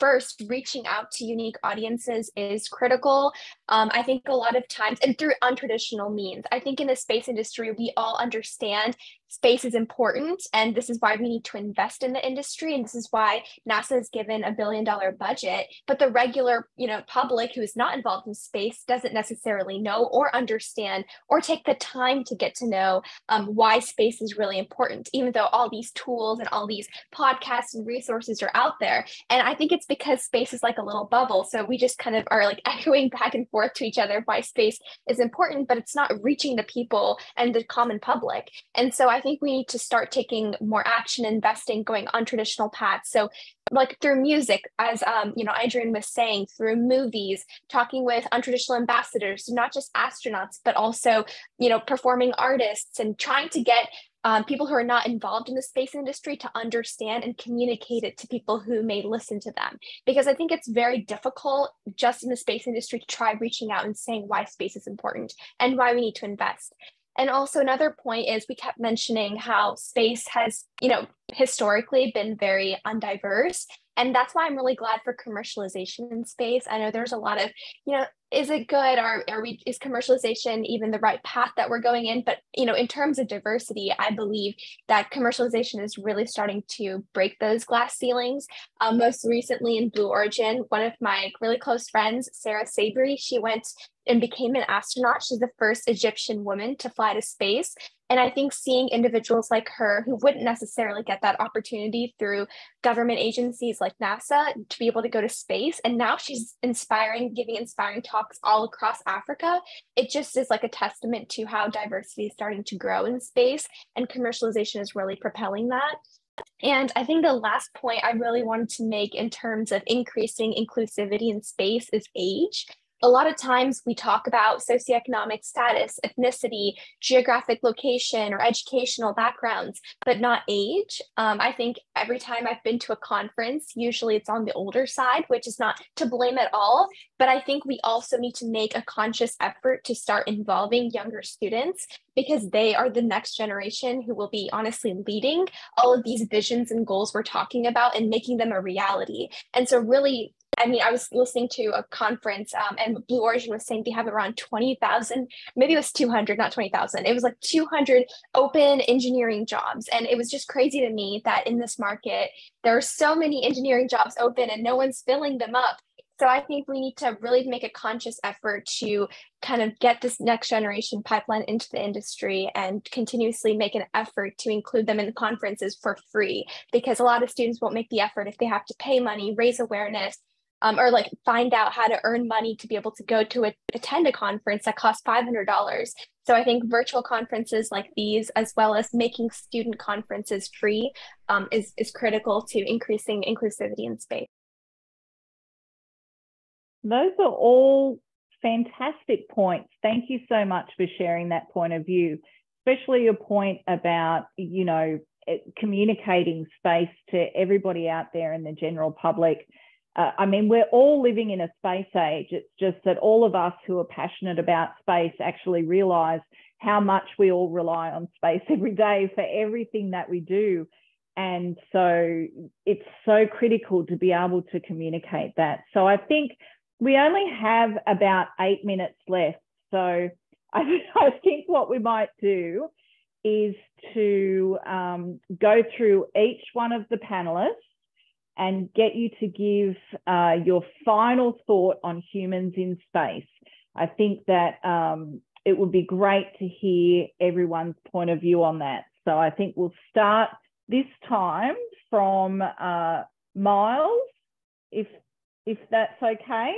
first reaching out to unique audiences is critical. Um, i think a lot of times and through untraditional means i think in the space industry we all understand space is important and this is why we need to invest in the industry and this is why nasa is given a billion dollar budget but the regular you know public who is not involved in space doesn't necessarily know or understand or take the time to get to know um, why space is really important even though all these tools and all these podcasts and resources are out there and i think it's because space is like a little bubble so we just kind of are like <laughs> echoing back and forth to each other why space is important, but it's not reaching the people and the common public. And so I think we need to start taking more action, investing, going on traditional paths. So like through music, as um, you know, Adrienne was saying, through movies, talking with untraditional ambassadors, not just astronauts, but also, you know, performing artists and trying to get um, people who are not involved in the space industry to understand and communicate it to people who may listen to them. Because I think it's very difficult just in the space industry to try reaching out and saying why space is important and why we need to invest. And also another point is we kept mentioning how space has, you know, historically been very undiverse. And that's why I'm really glad for commercialization in space. I know there's a lot of, you know, is it good? Or are we is commercialization even the right path that we're going in? But you know in terms of diversity i believe that commercialization is really starting to break those glass ceilings. Um, most recently in blue origin one of my really close friends Sara Sabry she went and became an astronaut. She's the first egyptian woman to fly to space and I think seeing individuals like her who wouldn't necessarily get that opportunity through government agencies like NASA to be able to go to space, and now she's inspiring, giving inspiring talks all across Africa, it just is like a testament to how diversity is starting to grow in space, and commercialization is really propelling that. And I think the last point I really wanted to make in terms of increasing inclusivity in space is age a lot of times we talk about socioeconomic status, ethnicity, geographic location, or educational backgrounds, but not age. Um, I think every time I've been to a conference, usually it's on the older side, which is not to blame at all. But I think we also need to make a conscious effort to start involving younger students because they are the next generation who will be honestly leading all of these visions and goals we're talking about and making them a reality. And so, really I mean, I was listening to a conference um, and Blue Origin was saying they have around 20,000, maybe it was 200, not 20,000. It was like 200 open engineering jobs. And it was just crazy to me that in this market, there are so many engineering jobs open and no one's filling them up. So I think we need to really make a conscious effort to kind of get this next generation pipeline into the industry and continuously make an effort to include them in the conferences for free because a lot of students won't make the effort if they have to pay money, raise awareness, um, or like find out how to earn money to be able to go to a, attend a conference that costs $500. So I think virtual conferences like these, as well as making student conferences free, um, is, is critical to increasing inclusivity in space. Those are all fantastic points. Thank you so much for sharing that point of view, especially your point about, you know, communicating space to everybody out there in the general public uh, I mean, we're all living in a space age. It's just that all of us who are passionate about space actually realize how much we all rely on space <laughs> every day for everything that we do. And so it's so critical to be able to communicate that. So I think we only have about eight minutes left. So I, <laughs> I think what we might do is to um, go through each one of the panelists and get you to give uh, your final thought on humans in space. I think that um, it would be great to hear everyone's point of view on that. So I think we'll start this time from uh, Myles, if if that's okay.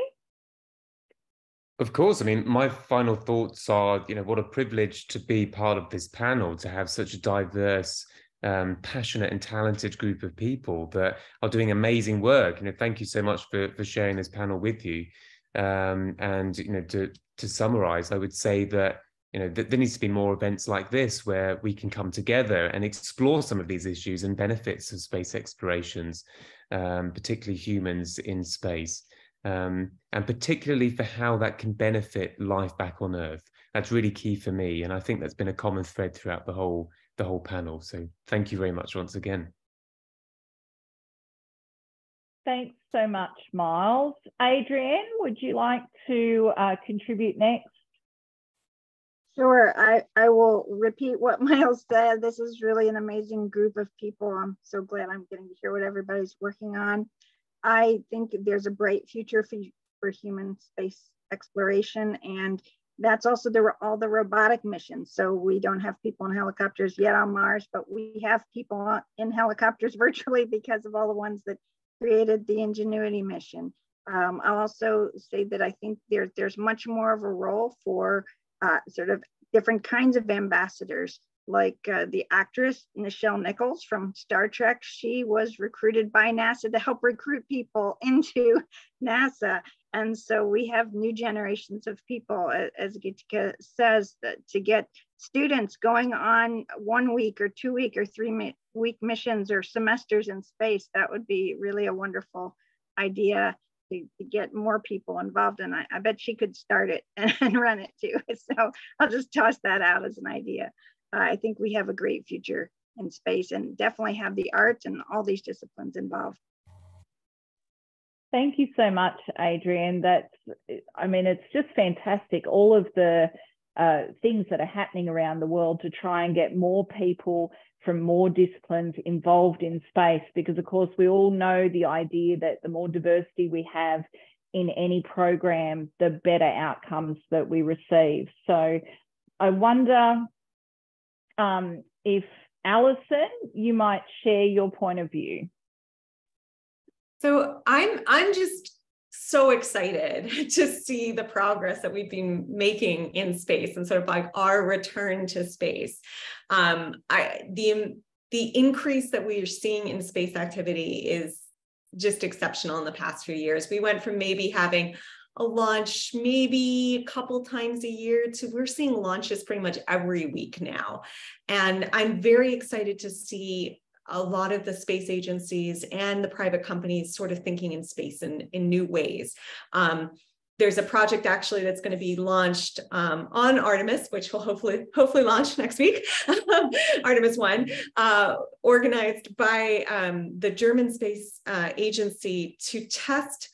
Of course. I mean, my final thoughts are, you know, what a privilege to be part of this panel, to have such a diverse um, passionate and talented group of people that are doing amazing work. You know, thank you so much for for sharing this panel with you. Um, and you know, to to summarize, I would say that you know th- there needs to be more events like this where we can come together and explore some of these issues and benefits of space explorations, um, particularly humans in space. Um, and particularly for how that can benefit life back on Earth. That's really key for me, and I think that's been a common thread throughout the whole the whole panel. So thank you very much once again. Thanks so much, Myles. Adrienne, would you like to uh, contribute next? Sure, I, I will repeat what <laughs> Myles said. This is really an amazing group of people. I'm so glad I'm getting to hear what everybody's working on. I think there's a bright future for, for human space exploration and that's also the, all the robotic missions. So we don't have people in helicopters yet on Mars, but we have people in helicopters <laughs> virtually because of all the ones that created the Ingenuity mission. Um, I'll also say that I think there, there's much more of a role for uh, sort of different kinds of ambassadors like uh, the actress Nichelle Nichols from Star Trek. She was recruited by NASA to help recruit people <laughs> into NASA. And so we have new generations of people, as Gitika says, to get students going on one week or two week or three week missions or semesters in space. That would be really a wonderful idea to, to get more people involved. And I, I bet she could start it <laughs> and run it too. <laughs> So I'll just toss that out as an idea uh, I think we have a great future in space and definitely have the arts and all these disciplines involved. Thank you so much, Adrienne. That's, I mean, it's just fantastic. All of the uh, things that are happening around the world to try and get more people from more disciplines involved in space, because of course we all know the idea that the more diversity we have in any program, the better outcomes that we receive. So I wonder um, if Alyson, you might share your point of view. So I'm I'm just so excited <laughs> to see the progress that we've been making in space and sort of like our return to space. Um, I the the increase that we are seeing in space activity is just exceptional in the past few years. We went from maybe having a launch maybe a couple times a year to we're seeing launches pretty much every week now. And I'm very excited to see a lot of the space agencies and the private companies sort of thinking in space in, in new ways. Um, there's a project actually that's going to be launched um, on Artemis, which will hopefully hopefully launch next week. <laughs> Artemis One, uh, organized by um, the German Space uh, Agency to test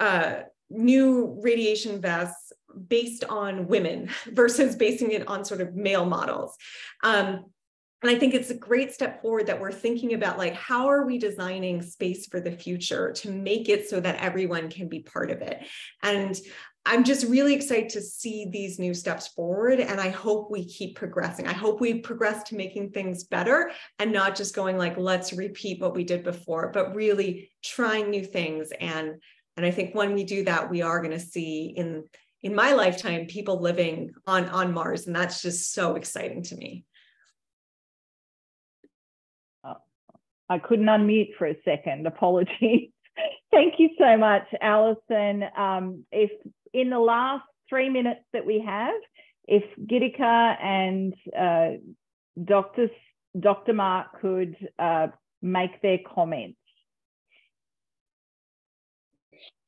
uh, new radiation vests based on women <laughs> versus basing it on sort of male models. Um, and I think it's a great step forward that we're thinking about like, how are we designing space for the future to make it so that everyone can be part of it? And I'm just really excited to see these new steps forward. And I hope we keep progressing. I hope we progress to making things better and not just going like, let's repeat what we did before, but really trying new things and and I think when we do that, we are going to see in in my lifetime people living on on Mars, and that's just so exciting to me. I couldn't unmute for a second. <laughs> Apologies. Thank you so much, Alyson. Um, if in the last three minutes that we have, if Gitika and uh, Dr. Dr. Mark could uh, make their comments.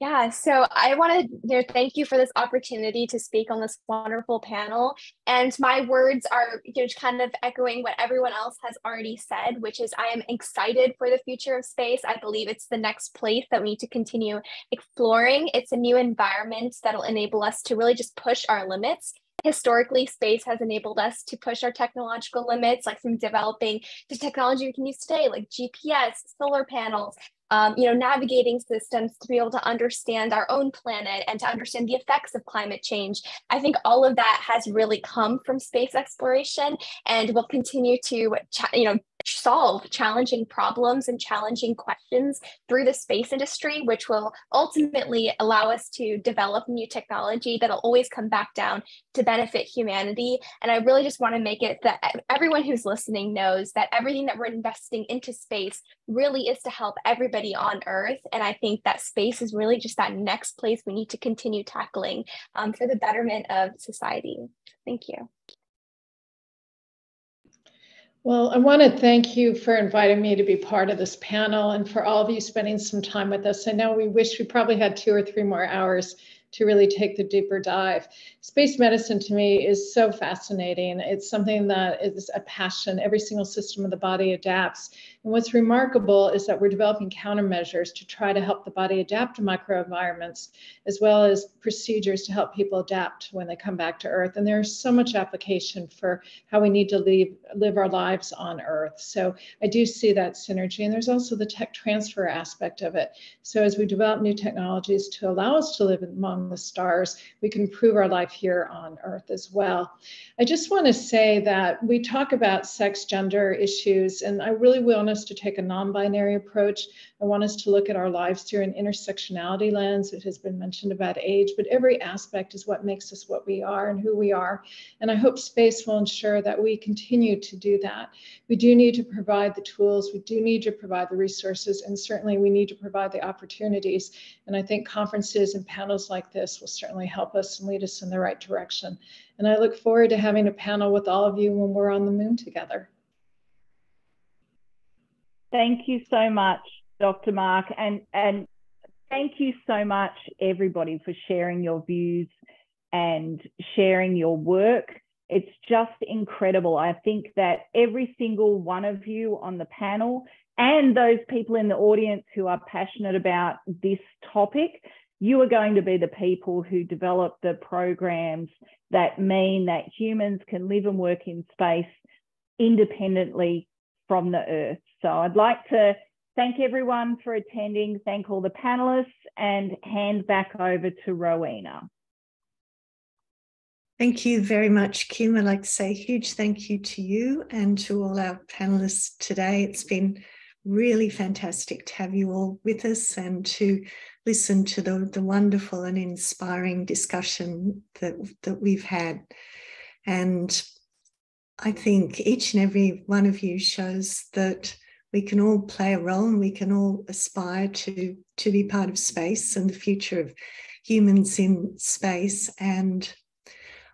Yeah, so I want to you know, thank you for this opportunity to speak on this wonderful panel. And my words are you know, kind of echoing what everyone else has already said, which is I am excited for the future of space. I believe it's the next place that we need to continue exploring. It's a new environment that'll enable us to really just push our limits historically space has enabled us to push our technological limits like from developing the technology we can use today like gps solar panels um, you know, navigating systems to be able to understand our own planet and to understand the effects of climate change. I think all of that has really come from space exploration and will continue to, you know, solve challenging problems and challenging questions through the space industry, which will ultimately allow us to develop new technology that'll always come back down to benefit humanity. And I really just want to make it that everyone who's listening knows that everything that we're investing into space really is to help everybody on Earth. And I think that space is really just that next place we need to continue tackling um, for the betterment of society. Thank you. Well, I want to thank you for inviting me to be part of this panel and for all of you spending some time with us. I know we wish we probably had two or three more hours to really take the deeper dive. Space medicine to me is so fascinating. It's something that is a passion. Every single system of the body adapts. And what's remarkable is that we're developing countermeasures to try to help the body adapt to microenvironments, as well as procedures to help people adapt when they come back to Earth. And there's so much application for how we need to live, live our lives on Earth. So I do see that synergy. And there's also the tech transfer aspect of it. So as we develop new technologies to allow us to live in among the stars, we can improve our life here on Earth as well. I just want to say that we talk about sex gender issues, and I really want us to take a non binary approach. I want us to look at our lives through an intersectionality lens. It has been mentioned about age, but every aspect is what makes us what we are and who we are. And I hope space will ensure that we continue to do that. We do need to provide the tools, we do need to provide the resources, and certainly we need to provide the opportunities. And I think conferences and panels like this will certainly help us and lead us in the right direction. And I look forward to having a panel with all of you when we're on the moon together. Thank you so much. Dr. Mark, and, and thank you so much, everybody, for sharing your views and sharing your work. It's just incredible. I think that every single one of you on the panel and those people in the audience who are passionate about this topic, you are going to be the people who develop the programs that mean that humans can live and work in space independently from the Earth. So I'd like to thank everyone for attending, thank all the panelists, and hand back over to Rowena. Thank you very much, Kim. I'd like to say a huge thank you to you and to all our panelists today. It's been really fantastic to have you all with us and to listen to the, the wonderful and inspiring discussion that, that we've had. And I think each and every one of you shows that we can all play a role and we can all aspire to to be part of space and the future of humans in space and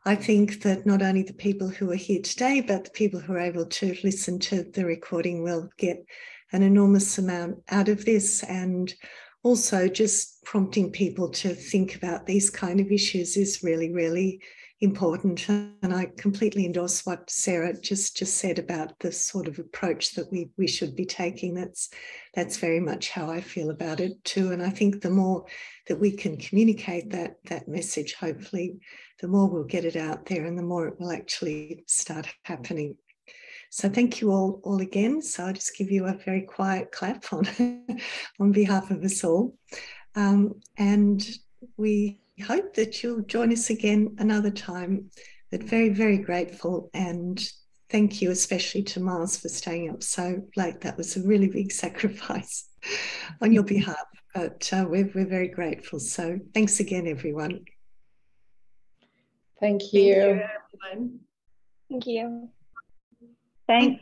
I think that not only the people who are here today, but the people who are able to listen to the recording will get an enormous amount out of this. And also, just prompting people to think about these kind of issues is really, really important. And I completely endorse what Sarah just, just said about the sort of approach that we, we should be taking. That's, that's very much how I feel about it too. And I think the more that we can communicate that, that message, hopefully, the more we'll get it out there and the more it will actually start happening. So thank you all, all again. So I'll just give you a very quiet clap on, <laughs> on behalf of us all. Um, and we hope that you'll join us again another time. But very, very grateful and thank you, especially to Myles for staying up so late. That was a really big <laughs> sacrifice on your behalf, but uh, we're, we're very grateful. So thanks again, everyone. Thank you. Thank you, Thank you. Thank